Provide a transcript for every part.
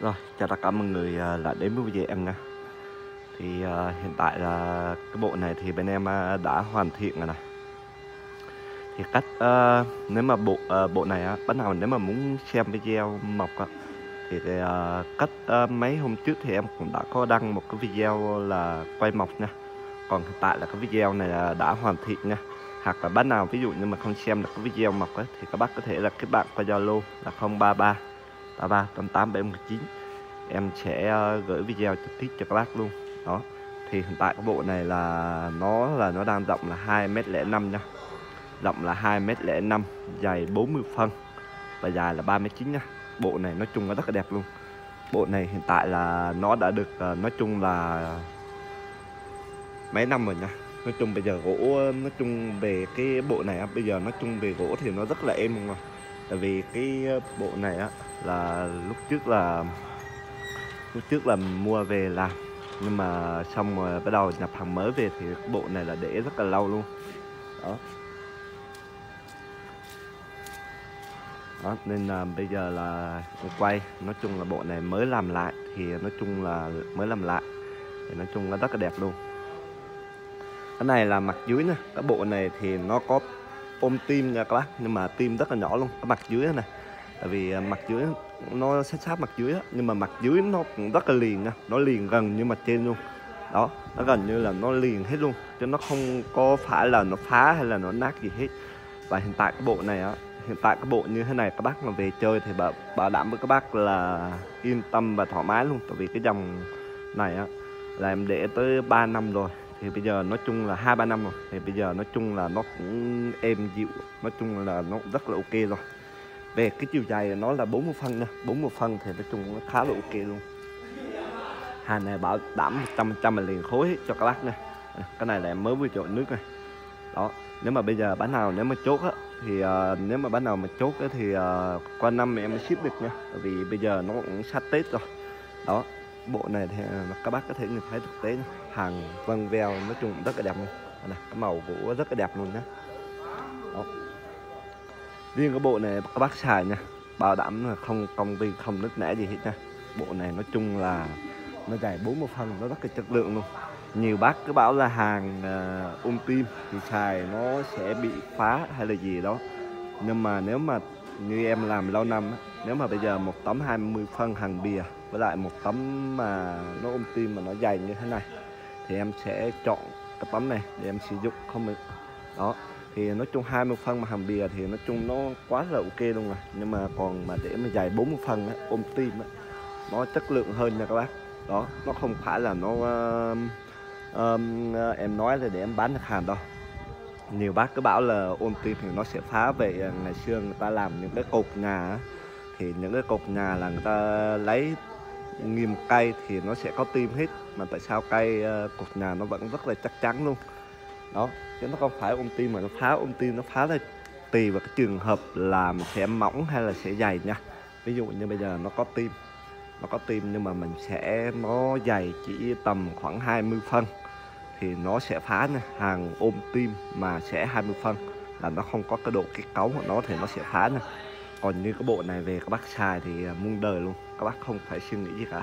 Rồi, chào tất cả mọi người à, đã đến với video em nha. Thì uh, hiện tại là cái bộ này thì bên em uh, đã hoàn thiện rồi này. Thì cách, uh, nếu mà bộ uh, bộ này á, bắt nào nếu mà muốn xem video mọc uh, Thì uh, cách uh, mấy hôm trước thì em cũng đã có đăng một cái video là quay mọc nha. Còn hiện tại là cái video này là đã hoàn thiện nha. Hoặc là bác nào ví dụ như mà không xem được cái video mọc ấy, thì các bác có thể là kết bạn qua Zalo là 033 33 88 719 em sẽ ờ, gửi video trực tiếp cho các bác luôn. Đó, thì hiện tại cái bộ này là, nó là, nó đang rộng là 2m05 nha. Rộng là 2m05 dài 40 phân và dài là 39 nha. Bộ này nói chung là rất là đẹp luôn. Bộ này hiện tại là nó đã được ờ, nói chung là mấy năm rồi nha. Nói chung bây giờ gỗ ờ, nói chung về cái bộ này bây giờ nói chung về gỗ thì nó rất là êm luôn rồi tại vì cái ờ, bộ này á, là lúc trước là, lúc trước là mua về làm. Nhưng mà xong rồi bắt đầu nhập hàng mới về thì bộ này là để rất là lâu luôn. Đó. Đó, nên là bây giờ là quay. Nói chung là bộ này mới làm lại thì nói chung là mới làm lại. Thì nói chung là rất là đẹp luôn. Cái này là mặt dưới nè. Cái bộ này thì nó có ôm tim nha các bác. Nhưng mà tim rất là nhỏ luôn ở mặt dưới này. Tại vì à, mặt dưới nó sát sát mặt dưới nhưng mà mặt dưới nó cũng rất là liền nha. Nó liền gần như mặt trên luôn. Đó nó gần như là nó liền hết luôn chứ nó không có phải là nó phá hay là nó nát gì hết. Và hiện tại cái bộ này á hiện tại cái bộ như thế này các bác mà về chơi thì bảo, bảo đảm với các bác là yên tâm và thoải mái luôn. Tại vì cái dòng này á là em để tới 3 năm rồi thì bây giờ nói chung là hai ba năm rồi. Thì bây giờ nói chung là nó cũng êm dịu. Nói chung là nó rất là ok rồi. Về cái chiều dài nó là 40 phân nha. 40 phân thì nói chung nó khá là ok luôn. Hàng này bảo đảm 100 trăm là liền khối cho các bác nha. Cái này là em mới vừa trộn nước này. Đó nếu mà bây giờ bán nào nếu mà chốt á thì uh, nếu mà bán nào mà chốt á thì uh, qua năm em mới ship được nha. Vì bây giờ nó cũng sát tết rồi. Đó bộ này thì à, các bác có thể nhìn thấy thực tế hàng vân veo nói chung rất là đẹp luôn. Này, cái màu gỗ rất là đẹp luôn nhé đó. Riêng cái bộ này các bác xài nha bảo đảm là không công viên không nứt nẻ gì hết nha. Bộ này nói chung là nó dài 40 phân nó rất là chất lượng luôn. Nhiều bác cứ bảo là hàng uh, ôm tim thì xài nó sẽ bị phá hay là gì đó. Nhưng mà nếu mà như em làm lâu năm nếu mà bây giờ một tấm 20 phân hàng bìa với lại một tấm mà nó ôm tim mà nó dày như thế này thì em sẽ chọn cái tấm này để em sử dụng. Không được đó thì nói chung 20 phân mà hàm bìa thì nói chung nó quá là ok luôn rồi nhưng mà còn mà để mà dài 40 phân á, ôm tim á, nó chất lượng hơn nha các bác. Đó nó không phải là nó uh, um, em nói là để em bán được hàng đâu. Nhiều bác cứ bảo là ôm tim thì nó sẽ phá về ờ, ngày xưa người ta làm những cái cột nhà á, thì những cái cột nhà là người ta lấy nghiêm cây thì nó sẽ có tim hết mà tại sao cây uh, cột nhà nó vẫn rất là chắc chắn luôn? Đó chứ nó không phải ôm tim mà nó phá ôm tim nó phá ra tùy vào cái trường hợp là mình sẽ mỏng hay là sẽ dày nha. Ví dụ như bây giờ nó có tim nó có tim nhưng mà mình sẽ nó dày chỉ tầm khoảng 20 phân thì nó sẽ phá nha. Hàng ôm tim mà sẽ 20 phân là nó không có cái độ kết cấu của nó thì nó sẽ phá nha còn như cái bộ này về các bác xài thì à, muôn đời luôn, các bác không phải suy nghĩ gì cả.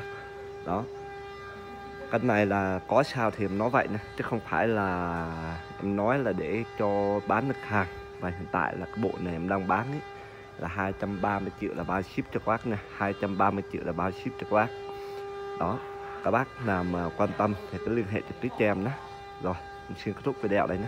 Đó. Cái này là có sao thì em nói vậy nè chứ không phải là em nói là để cho bán được hàng. Và hiện tại là cái bộ này em đang bán ấy, là 230 triệu là bao ship cho các bác nè 230 triệu là bao ship cho các bác. Đó, các bác nào mà quan tâm thì cứ liên hệ trực tiếp cho em nhé. Rồi, em xin kết thúc video đây nhé.